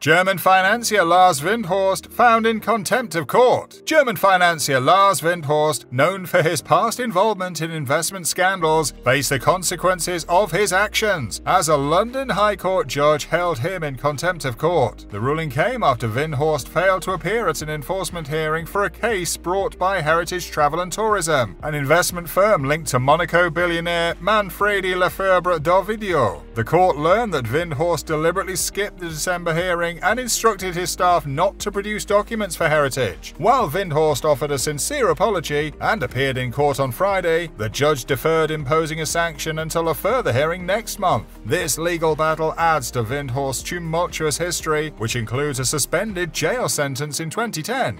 German financier Lars Windhorst found in contempt of court. German financier Lars Windhorst, known for his past involvement in investment scandals, faced the consequences of his actions as a London High Court judge held him in contempt of court. The ruling came after Windhorst failed to appear at an enforcement hearing for a case brought by Heritage Travel and Tourism, an investment firm linked to Monaco billionaire Manfredi Lefebvre d'Ovidio. The court learned that Windhorst deliberately skipped the December hearing and instructed his staff not to produce documents for Heritage. While Windhorst offered a sincere apology and appeared in court on Friday, the judge deferred imposing a sanction until a further hearing next month. This legal battle adds to Windhorst's tumultuous history, which includes a suspended jail sentence in 2010.